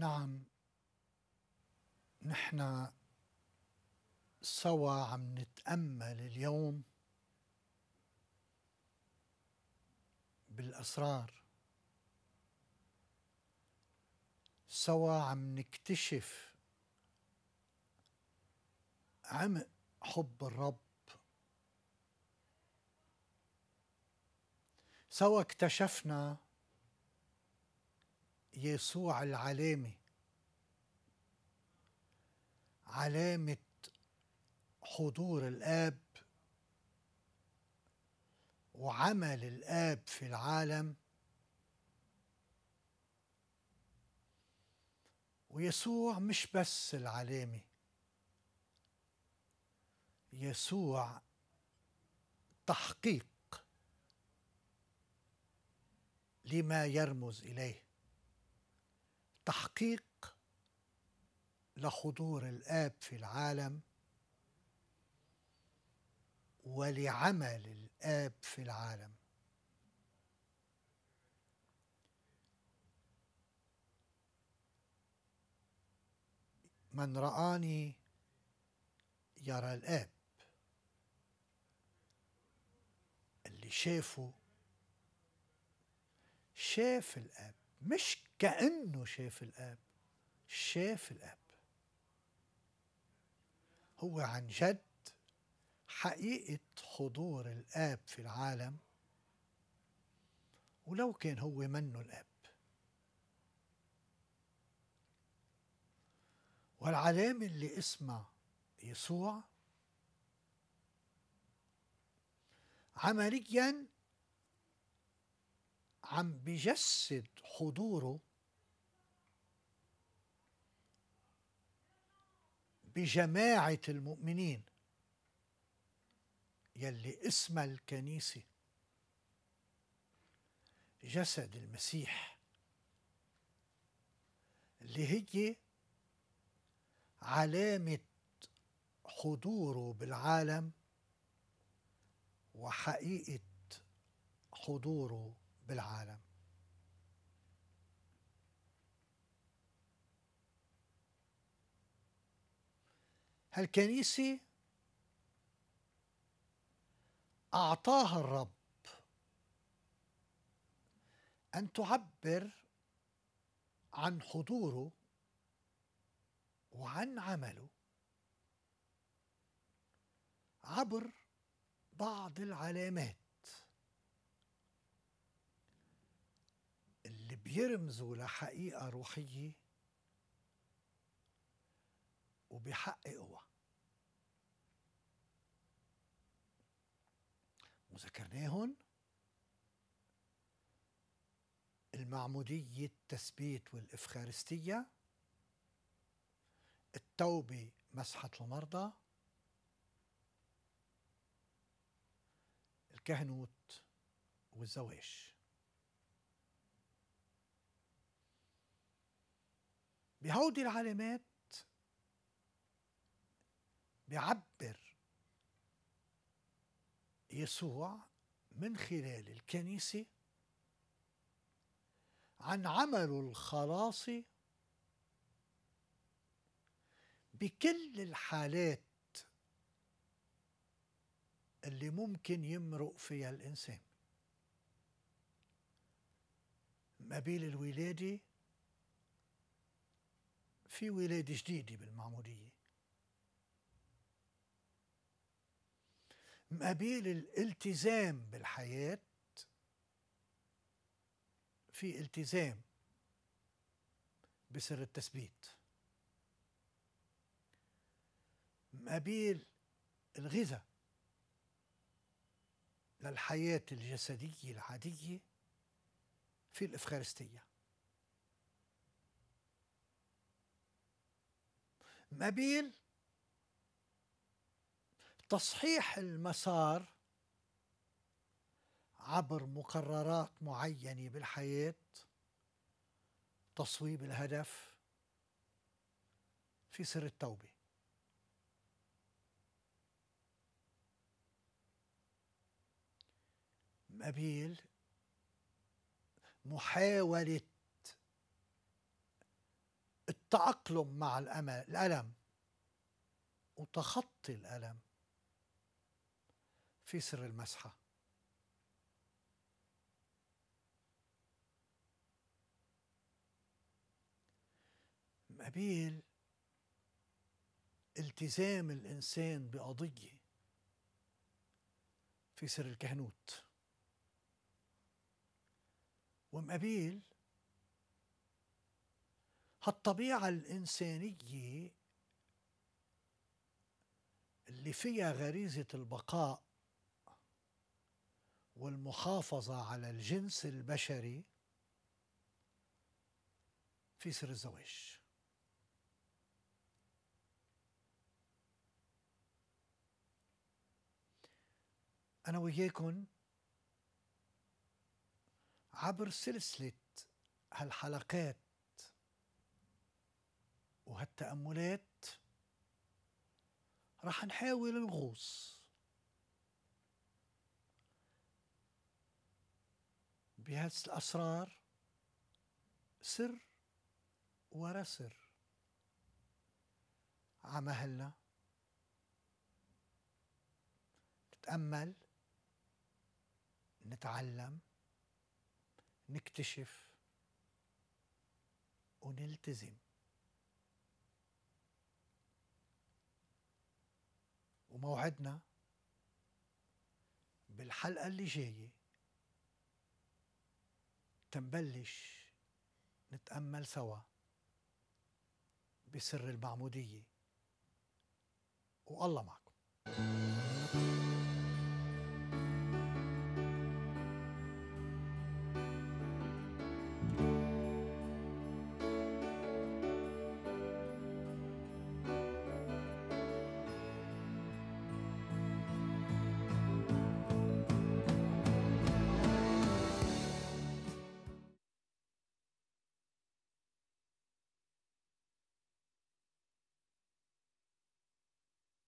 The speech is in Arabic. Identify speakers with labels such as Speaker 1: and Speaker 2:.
Speaker 1: نعم. نحن سوا عم نتأمل اليوم بالأسرار. سوا عم نكتشف عمق حب الرب. سوا اكتشفنا يسوع العلامة. علامة حضور الآب وعمل الآب في العالم. ويسوع مش بس العلامة. يسوع تحقيق لما يرمز إليه. تحقيق لحضور الآب في العالم ولعمل الآب في العالم. من رآني يرى الآب اللي شافه شاف الآب مش كأنه شاف الآب شاف الآب. هو عن جد حقيقة حضور الآب في العالم ولو كان هو منه الآب. والعلامة اللي اسمها يسوع عمليا عم بجسد حضوره بجماعة المؤمنين يلي اسمها الكنيسة جسد المسيح اللي هي علامة حضوره بالعالم وحقيقة حضوره بالعالم. هالكنيسة أعطاها الرب أن تعبر عن حضوره وعن عمله عبر بعض العلامات اللي بيرمزوا لحقيقة روحية وبيحققوها وذكرناهن المعمودية التثبيت والإفخارستية. التوبة مسحة المرضى. الكهنوت والزواج. بهودي العلامات بيعبر يسوع من خلال الكنيسة عن عمله الخلاصي بكل الحالات اللي ممكن يمرق فيها الإنسان. مقابل الولادة في ولادة جديدة بالمعمودية مقابل الالتزام بالحياة في التزام بسر التثبيت. مقابل الغذاء للحياة الجسدية العادية في الإفخارستية. مقابل تصحيح المسار عبر مقررات معينة بالحياة تصويب الهدف في سر التوبة. مقابل محاولة التأقلم مع الألم. وتخطي الألم في سر المسحة. مقابيل التزام الإنسان بقضية في سر الكهنوت. ومقابيل هالطبيعة الإنسانية اللي فيها غريزة البقاء والمحافظة على الجنس البشري في سر الزواج. أنا وياكم عبر سلسلة هالحلقات وهالتأملات رح نحاول الغوص بهالأسرار سر ورا سر. عمهلنا نتأمل نتعلم نكتشف ونلتزم. وموعدنا بالحلقة اللي جاية تنبلش نتأمل سوا بسر المعمودية. والله معكم.